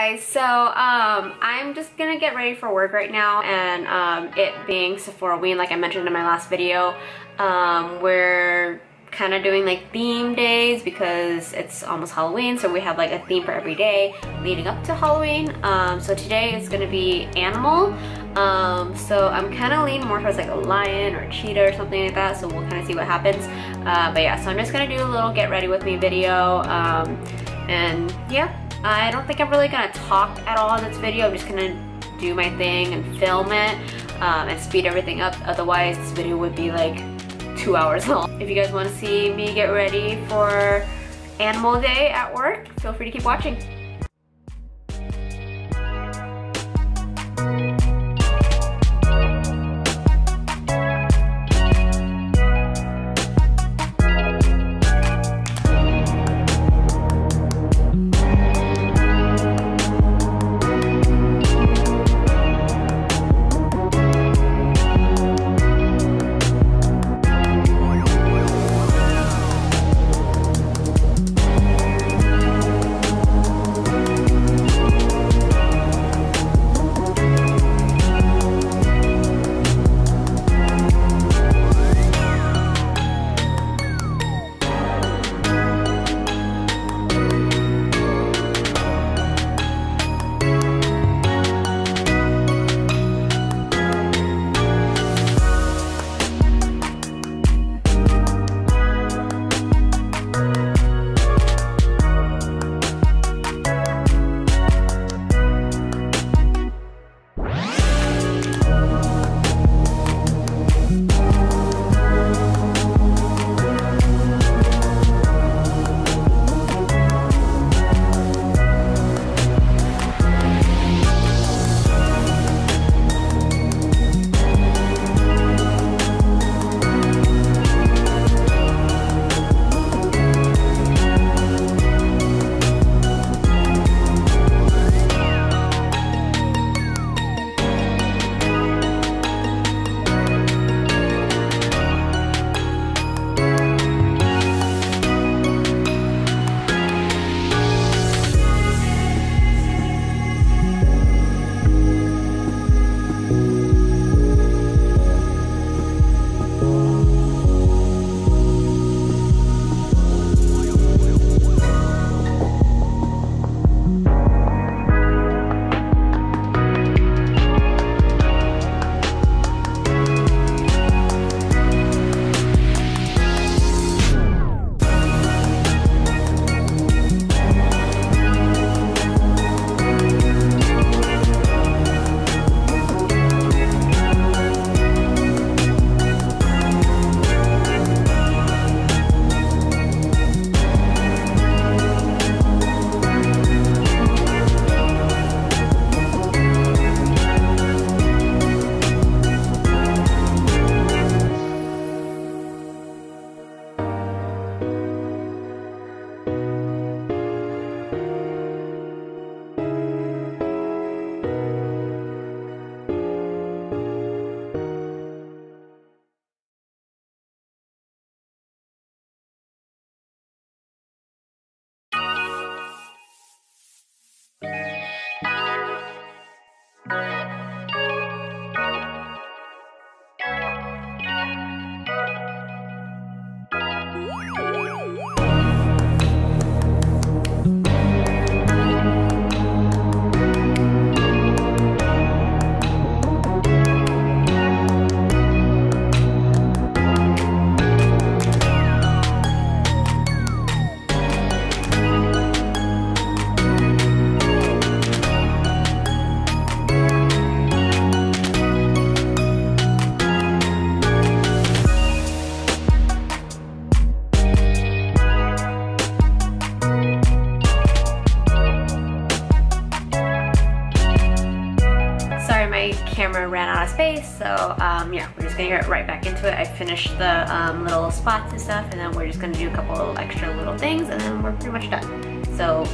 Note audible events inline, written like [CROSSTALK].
guys, so um, I'm just gonna get ready for work right now and um, it being Sephoraween, like I mentioned in my last video, um, we're kind of doing like theme days because it's almost Halloween so we have like a theme for every day leading up to Halloween. Um, so today is gonna be animal. Um, so I'm kind of leaning more towards like a lion or a cheetah or something like that so we'll kind of see what happens. Uh, but yeah, so I'm just gonna do a little get ready with me video um, and yeah, I don't think I'm really gonna talk at all in this video. I'm just gonna do my thing and film it um, and speed everything up. Otherwise, this video would be like two hours [LAUGHS] long. If you guys wanna see me get ready for Animal Day at work, feel free to keep watching. Out of space, so um, yeah, we're just gonna get right back into it. I finished the um, little spots and stuff, and then we're just gonna do a couple of extra little things, and then we're pretty much done. So